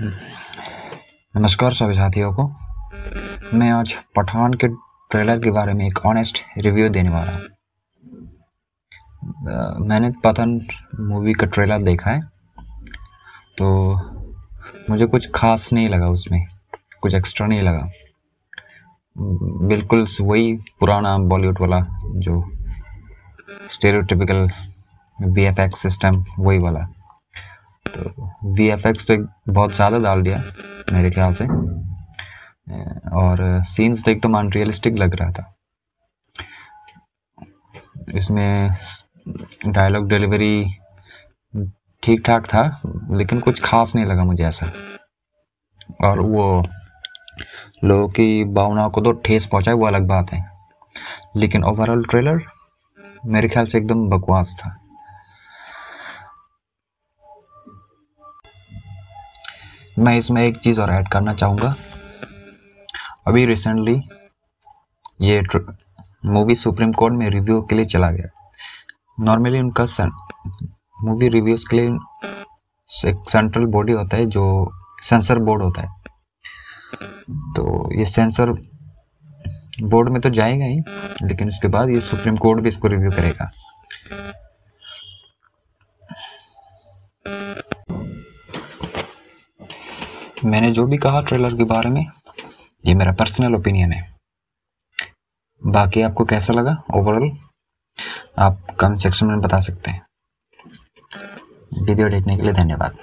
नमस्कार सभी साथियों को। मैं आज पठान के ट्रेलर के बारे में एक ऑनेस्ट रिव्यू देने वाला हूँ। मैंने पठान मूवी का ट्रेलर देखा है। तो मुझे कुछ खास नहीं लगा उसमें। कुछ एक्स्ट्रा नहीं लगा। बिल्कुल वही पुराना बॉलीवुड वाला जो स्टेरियोटिपिकल वी सिस्टम वही वाला। तो वी एफ़ एक्स तो एक बहुत ज़्यादा डाल दिया, मेरे ख्याल से। और सीन्स तो एकदम अनरियलिस्टिक लग रहा था। इसमें डायलॉग डिलीवरी ठीक ठाक था, लेकिन कुछ खास नहीं लगा मुझे ऐसा। और वो लोगों की भावनाओं को तो ठेस पहुँचा वो अलग बात है। लेकिन ओवरऑल ट्रेलर मेरे ख्याल से एकदम बकवास था। मैं इसमें एक चीज़ और ऐड करना चाहूँगा। अभी रिसेंटली ये मूवी सुप्रीम कोर्ट में रिव्यू के लिए चला गया। नॉर्मली उनका मूवी रिव्यूज़ के लिए एक सेंट्रल बॉडी होता है जो सेंसर बोर्ड होता है। तो ये सेंसर बोर्ड में तो जाएगा ही, लेकिन उसके बाद ये सुप्रीम कोर्ट भी इसको रिव्यू करेगा। मैंने जो भी कहा ट्रेलर के बारे में, ये मेरा पर्सनल ओपिनियन है। बाकी आपको कैसा लगा ओवरऑल आप कमेंट सेक्शन में बता सकते हैं। वीडियो देखने के लिए धन्यवाद।